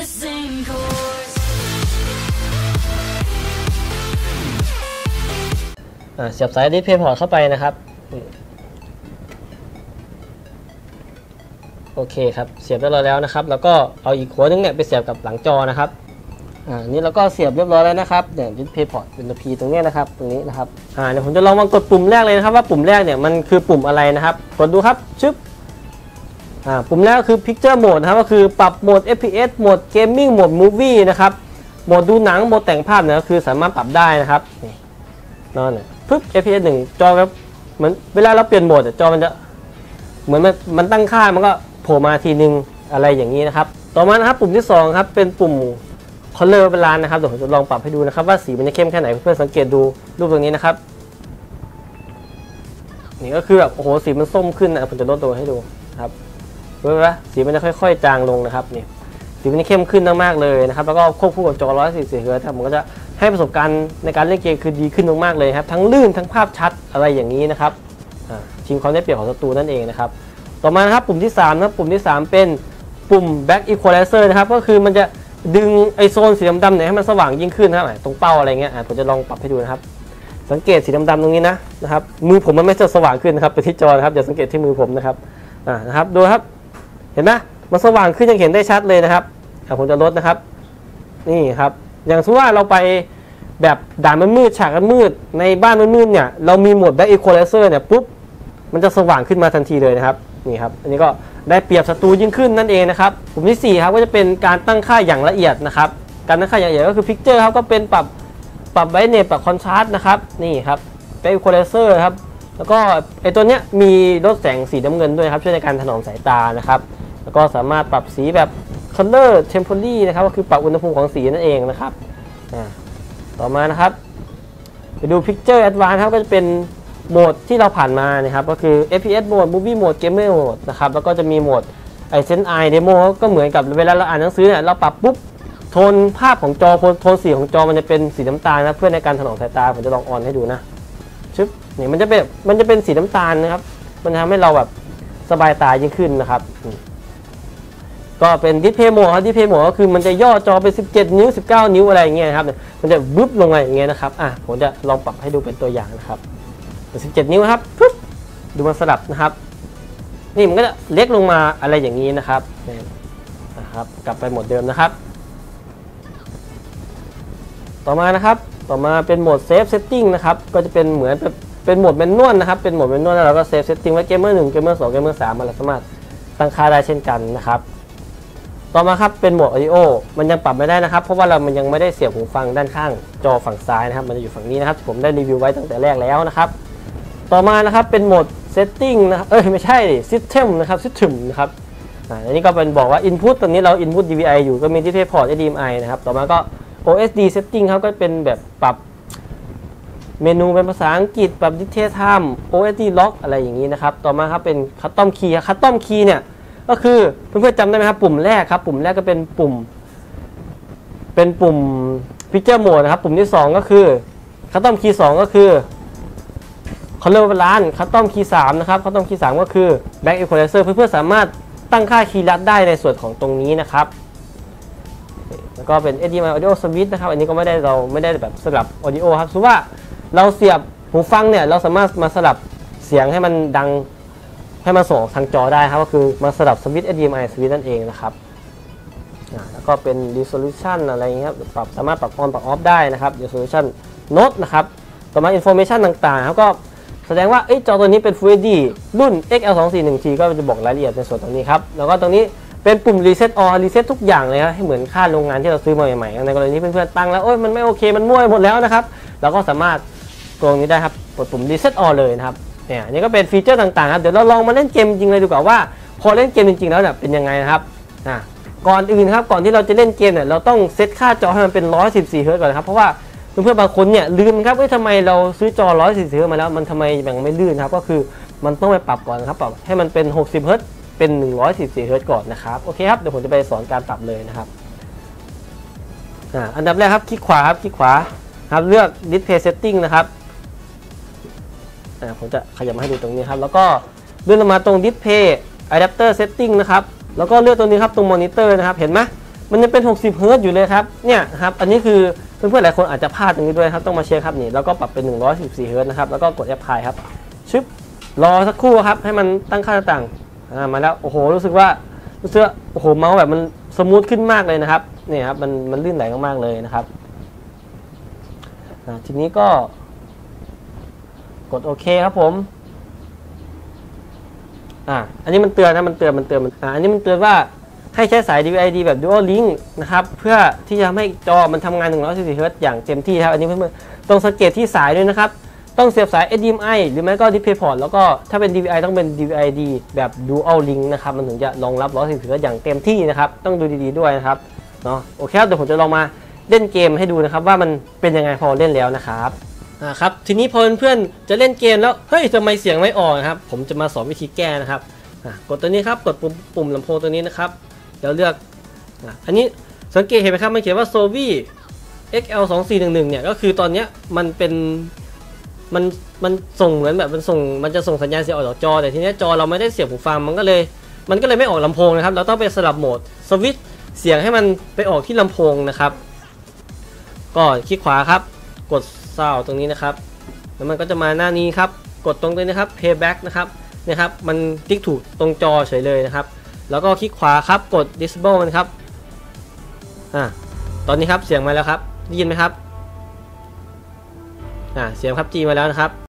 the same course. เสียบสาย DisplayPort เข้าไปนะครับ โอเคครับ เสียบเรียบร้อยแล้วนะครับ แล้วก็เอาอีกหัวนึงเนี่ยไปเสียบกับหลังจอนะครับ อ่า นี่เราก็เสียบเรียบร้อยแล้วนะครับเนี่ย DisplayPort เป็นตัว P ตรงนี้นะครับ ตรงนี้นะครับ อ่า เดี๋ยวผมจะลองมากดปุ่มแรกเลยนะครับ ว่าปุ่มแรกเนี่ยมันคือปุ่มอะไรนะครับ กดดูครับ ชึบ อ่าปุ่มแรกคือ Picture Mode นะครับก็คือปรับโหมด FPS โหมด Gaming โหมด Movie นะครับโหมดดูหนังโหมดแต่งภาพเนี่ยก็คือสามารถปรับได้นะครับนี่นั่นน่ะปึ๊บ FPS 1จอครับเหมือนเวลาเราเปลี่ยนโหมดจอมันจะเหมือนมันมันตั้งค่ามันก็โผล่มาทีนึงอะไรอย่างนี้นะครับ ต่อมานะครับปุ่มที่สองครับเป็นปุ่ม Color Balance นะครับเดี๋ยวผมจะลองปรับให้ดูนะครับ ว่าสีมันจะเข้มแค่ไหนเพื่อนสังเกตดูรูปตรงนี้นะครับนี่ก็คือแบบโอ้โหสีมันส้มขึ้นนะผมจะลดตัวให้ดูครับ เห็นไหมสีมันจะค่อย ๆ จางลงนะครับนี่สีมันจะเข้มขึ้นมากๆเลยนะครับแล้วก็ควบคู่กับจอ 144เฮิร์ตซ์ครับมันก็จะให้ประสบการณ์ในการเล่นเกมคือดีขึ้นมากๆเลยครับทั้งลื่นทั้งภาพชัดอะไรอย่างนี้นะครับชิงความได้เปรียบของศัตรูนั่นเองนะครับต่อมานะครับปุ่มที่3นะปุ่มที่ 3 เป็นปุ่ม back equalizer นะครับก็คือมันจะดึงไอโซนสีดำๆเนี่ยให้มันสว่างยิ่งขึ้นนะครับตรงเป้าอะไรเงี้ยผมจะลองปรับให้ดูนะครับ สังเกตสีดำๆตรงนี้นะนะครับมือผมมันไม่จะสว่างขึ้นนะครับไปที่จอนะครับอย่าสังเกตที่มือผมนะครับอ่านะครับดูครับ ห็นไหมมันสว่างขึ้นยังเห็นได้ชัดเลยนะครับอ่ผมจะลดนะครับ นี่ครับ อย่างสมมติว่าเราไปแบบด่านมันมืดฉากมันมืดในบ้านมันมืดเนี่ยเรามีโหมด back equalizer เนี่ยปุ๊บมันจะสว่างขึ้นมาทันทีเลยนะครับนี่ครับอันนี้ก็ได้เปรียบศัตรูยิ่งขึ้นนั่นเองนะครับปุ่มที่สี่ครับก็จะเป็นการตั้งค่าอย่างละเอียดนะครับการตั้งค่าอย่างละเอียดก็คือ picture ครับก็เป็นปรับปรับไว้เนปรับคอนทราสต์นะครับนี่ครับเป็นโคเลเซอร์ครับแล้วก็ไอตัวเนี้ยมีลดแสงสีน้ำเงินด้วยครับช่วยในการถนอมสายตานะครับ แล้วก็สามารถปรับสีแบบ color temporary นะครับก็คือปรับอุณหภูมิของสีนั่นเองนะครับต่อมานะครับไปดู Picture Advanced ครับก็จะเป็นโหมดที่เราผ่านมานะครับก็คือ FPS Mode Movie Mode Gamer Mode นะครับแล้วก็จะมีโหมดไอ Senseye Demo ก็เหมือนกับเวลาเราอ่านหนังสือเนี่ยเราปรับปุ๊บโทนภาพของจอโทนสีของจอมันจะเป็นสีน้ำตาลนะเพื่อในการถนอมสายตาผมจะลอง on ให้ดูนะชึบนี่มันจะเป็นมันจะเป็นสีน้ำตาลนะครับ มันทำให้เราแบบสบายตายิ่งขึ้นนะครับ ก็เป็น display mode ครับ display mode ก็คือมันจะย่อจอเป็น 17 นิ้ว 19 นิ้วอะไรอย่างเงี้ยครับมันจะบึ๊บลงมาอย่างเงี้ยนะครับอะผมจะลองปรับให้ดูเป็นตัวอย่างนะครับเป็น17 นิ้วครับปึ๊บดูมันสลับนะครับ นี่มันก็จะเล็กลงมาอะไรอย่างนี้นะครับนะครับ กลับไปโหมดเดิมนะครับ ต่อมานะครับต่อมาเป็นโหมด save setting นะครับก็จะเป็นเหมือนเป็นเป็นโหมด manual นะครับเป็นโหมด manual แล้วเราก็ save setting ไว้เกมเมอร์หนึ่งเกมเมอร์สองเกมเมอร์สามมันสามารถตั้งค่าได้เช่นกันนะครับ ต่อมาครับเป็นโหมด audio มันยังปรับไม่ได้นะครับ เพราะว่าเรามันยังไม่ได้เสียบหูฟังด้านข้างจอฝั่งซ้ายนะครับ มันจะอยู่ฝั่งนี้นะครับ ผมได้รีวิวไว้ตั้งแต่แรกแล้วนะครับ ต่อมานะครับเป็นโหมด setting นะครับเอ้ยไม่ใช่ดิ system นะครับ system นะครับอันนี้ก็เป็นบอกว่า input ตอนนี้เรา input DVI อยู่ก็มีที่ port HDMI นะครับ ต่อมาก็ OSD setting ครับก็เป็นแบบปรับเมนูเป็นภาษาอังกฤษปรับ dictate time OSD lock อะไรอย่างนี้นะครับ ต่อมาครับเป็น custom key custom key เนี่ย ก็คือเพื่อนๆจำได้ไหมครับปุ่มแรกครับ ปุ่มแรกก็เป็นปุ่ม เป็นปุ่ม picture mode นะครับ ปุ่มที่ 2 ก็คือ custom key 2ก็คือ color balance custom key 3นะครับ custom key 3ก็คือ back equalizer เพื่อนๆสามารถตั้งค่าคีย์ลัดได้ในส่วนของตรงนี้นะครับแล้วก็เป็น HDMI audio switch นะครับ อันนี้ก็ไม่ได้เราไม่ได้แบบสลับ audio ครับสมมติว่าเราเสียบหูฟังเนี่ย เราสามารถมาสลับเสียงให้มันดัง ให้มันส่งออกทางจอได้ครับก็คือมาสลับสวิตช์ HDMI สวิตช์นั่นเองนะครับแล้วก็เป็น resolution อะไรเงี้ยครับปรับสามารถปรับ on ปรับ off ได้นะครับ resolution note นะครับต่อมา information ต่างๆครับก็แสดงว่าอจอตัวนี้เป็น Full HD รุ่น XL241T ก็จะบอกรายละเอียดในส่วนตรงนี้ครับ แล้วก็ตรงนี้เป็นปุ่ม reset all reset ทุกอย่างเลยครับให้เหมือนค่าโรงงานที่เราซื้อมาใหม่ๆ ในกรณีเพื่อนๆตั้งแล้วโอ้ยมันไม่โอเคมันมั่วไปหมดแล้วนะครับ เราก็สามารถตรงนี้ได้ครับกดปุ่ม reset all เลยนะครับ เนี่ยนี่ก็เป็นฟีเจอร์ต่างๆครับเดี๋ยวเราลองมาเล่นเกมจริงเลยดีกว่าว่า พอเล่นเกมจริงๆแล้วเนี่ยเป็นยังไงนะครับอะก่อนอื่นครับก่อนที่เราจะเล่นเกมเนี่ยเราต้องเซตค่าจอให้มันเป็น 114เฮิร์ตก่อนนะครับเพราะว่าเพื่อนๆบางคนเนี่ยลืมครับว่าทำไมเราซื้อจอ 140เฮิร์ตมาแล้วมันทำไมยังไม่ลื่นครับก็คือมันต้องไปปรับก่อนครับปรับให้มันเป็น 60เฮิร์ตเป็น 144เฮิร์ตก่อนนะครับโอเคครับเดี๋ยวผมจะไปสอนการปรับเลยนะครับอ่าอันดับแรกครับคลิกขวาครับคลิกขวาครับเลือก Display Setting นะครับ ผมจะขยับมาให้ดูตรงนี้ครับ แล้วก็เลื่อนลงมาตรง Display Adapter Setting นะครับแล้วก็เลือกตรงนี้ครับตรง Monitor นะครับเห็นไหมมันยังเป็น 60 เฮิร์ตอยู่เลยครับเนี่ยครับอันนี้คือเพื่อนๆหลายคนอาจจะพลาดตรงนี้ด้วยครับต้องมาเช็คครับนี่แล้วก็ปรับเป็น 144 เฮิร์ตนะครับแล้วก็กด apply ครับชึบรอสักครู่ครับให้มันตั้งค่าต่างๆอ่ามาแล้วโอ้โหรู้สึกว่ารู้สึกว่าโอ้โหเมาส์แบบมัน smooth ขึ้นมากเลยนะครับนี่ครับมันมันลื่นไหลมากๆเลยนะครับทีนี้ก็ กดโอเคครับผม อ่า อันนี้มันเตือนนะ มันเตือน มันเตือน มันอ่า อันนี้มันเตือนว่าให้ใช้สาย DVI-D แบบ Dual Link นะครับ เพื่อที่จะทำให้จอมันทำงาน 144 Hz อย่างเต็มที่ครับ อันนี้เพื่อนๆต้องสังเกตที่สายด้วยนะครับ ต้องเสียบสาย HDMI หรือไม่ก็ DisplayPort แล้วก็ถ้าเป็น DVI ต้องเป็น DVI-D แบบ Dual Link นะครับ มันถึงจะรองรับ 144 Hz อย่างเต็มที่นะครับ ต้องดูดีๆด้วยนะครับ เนาะโอเคครับเดี๋ยวผมจะลองมาเล่นเกมให้ดูนะครับว่ามันเป็นยังไงพอเล่นแล้วนะครับ อ่าครับทีนี้พอเพื่อนๆจะเล่นเกมแล้วเฮ้ยทำไมเสียงไม่ออกครับ ผมจะมาสอนวิธีแก้นะครับอ่ากดตัวนี้ครับกดปุ่มปุ่มลำโพงตัวนี้นะครับแล้วเลือกอะอันนี้สังเกตเห็นไหมครับมันเขียนว่า s o v i XL 2 4 1 1เนี่ยก็คือตอนนี้มันเป็นมันมันส่งเหมือนแบบมันส่งมันจะส่งสัญญาณเสียงออกจากจอ แต่ทีนี้จอเราไม่ได้เสียบหูฟังมันก็เลยมันก็เลยไม่ออกลำโพงนะครับ เราต้องไปสลับโหมดสวิตช์เสียงให้มันไปออกที่ลำโพงนะครับ ก็คลิกขวาครับ กด เศร้าตรงนี้นะครับ แล้วมันก็จะมาหน้านี้ครับ กดตรงนี้นะครับ payback นะครับนะครับ มันติ๊กถูกตรงจอเฉยเลยนะครับ แล้วก็คลิกขวาครับ กด disable มันครับ อ่า ตอนนี้ครับเสียงมาแล้วครับ ได้ยินไหมครับ อ่า เสียงครับจีมาแล้วนะครับ